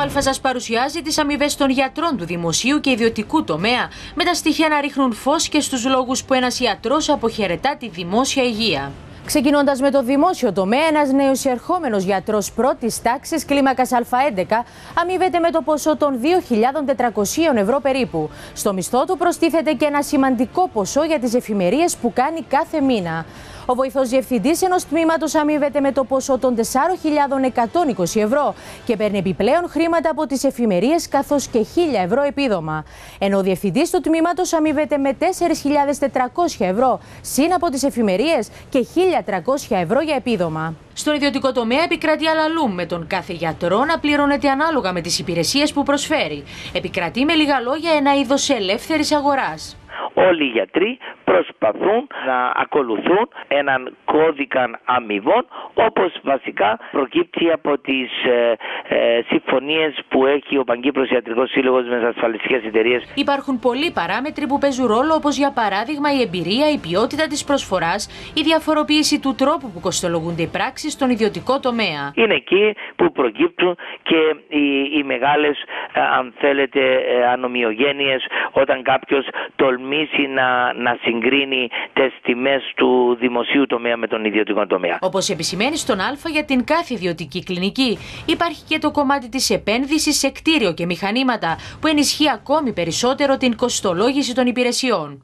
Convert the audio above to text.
Α σας παρουσιάζει τις αμοιβές των γιατρών του δημοσίου και ιδιωτικού τομέα, με τα στοιχεία να ρίχνουν φως και στους λόγους που ένας ιατρός αποχαιρετά τη δημόσια υγεία. Ξεκινώντας με το δημόσιο τομέα, ένας νέος ερχόμενος γιατρός πρώτης τάξης κλίμακας Α11 αμείβεται με το ποσό των 2.400 ευρώ περίπου. Στο μισθό του προστίθεται και ένα σημαντικό ποσό για τις εφημερίες που κάνει κάθε μήνα. Ο βοηθός διευθυντής ενός τμήματος αμείβεται με το ποσό των 4.120 ευρώ και παίρνει επιπλέον χρήματα από τις εφημερίες καθώς και 1.000 ευρώ επίδομα. Ενώ ο διευθυντής του τμήματος αμείβεται με 4.400 ευρώ συν από τις εφημερίες και 1.300 ευρώ για επίδομα. Στον ιδιωτικό τομέα επικρατεί αλαλούμ με τον κάθε γιατρό να πληρώνεται ανάλογα με τις υπηρεσίες που προσφέρει. Επικρατεί με λίγα λόγια ένα είδος ελεύθερης αγοράς όλοι οι γιατροί προσπαθούν να ακολουθούν έναν κώδικα αμοιβών όπως βασικά προκύπτει από τις ε, ε, συμφωνίες που έχει ο Παγκύπρος Ιατρικός Σύλλογος με τις ασφαλιστικές εταιρείες. Υπάρχουν πολλοί παράμετροι που παίζουν ρόλο όπως για παράδειγμα η εμπειρία, η ποιότητα της προσφοράς, η διαφοροποίηση του τρόπου που κοστολογούνται οι πράξεις στον ιδιωτικό τομέα. Είναι εκεί που προκύπτουν και οι, οι μεγάλες ε, αν θέλετε ε, ανομοιογένειες όταν κάποιος τολμήσει να, να συγκρίνει τις τιμές του δημοσίου τομέα με τον ιδιωτικό τομέα. Όπως επισημαίνει στον Α για την κάθε ιδιωτική κλινική υπάρχει και το κομμάτι της επένδυσης σε κτίριο και μηχανήματα που ενισχύει ακόμη περισσότερο την κοστολόγηση των υπηρεσιών.